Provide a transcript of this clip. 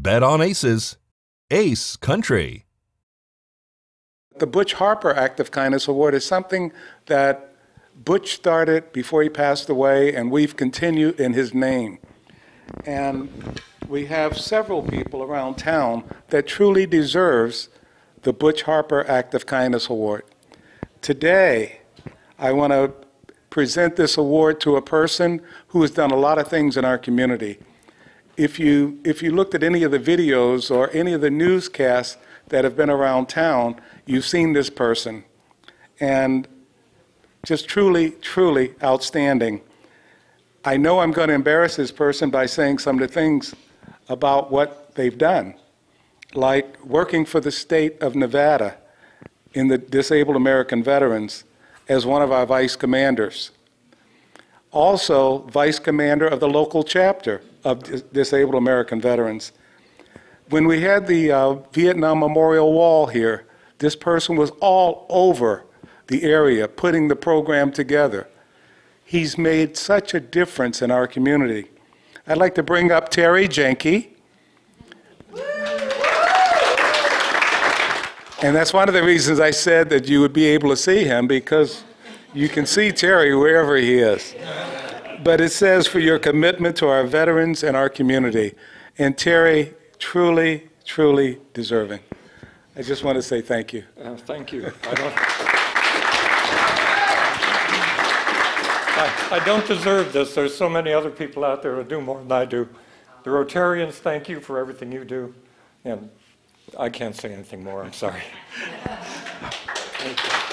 Bet on Aces. Ace Country. The Butch Harper Act of Kindness Award is something that Butch started before he passed away, and we've continued in his name. And we have several people around town that truly deserves the Butch Harper Act of Kindness Award. Today, I want to present this award to a person who has done a lot of things in our community. If you, if you looked at any of the videos or any of the newscasts that have been around town, you've seen this person. And just truly, truly outstanding. I know I'm going to embarrass this person by saying some of the things about what they've done, like working for the state of Nevada in the Disabled American Veterans as one of our vice commanders. Also, vice commander of the local chapter of Dis- Disabled American Veterans. When we had the uh, Vietnam Memorial Wall here, this person was all over the area putting the program together. He's made such a difference in our community. I'd like to bring up Terry Janke. And that's one of the reasons I said that you would be able to see him because you can see Terry wherever he is. But it says for your commitment to our veterans and our community. And Terry, truly, truly deserving. I just want to say thank you. Uh, Thank you. I don't, I I don't deserve this. There's so many other people out there who do more than I do. The Rotarians, thank you for everything you do. And I can't say anything more, I'm sorry. Thank you.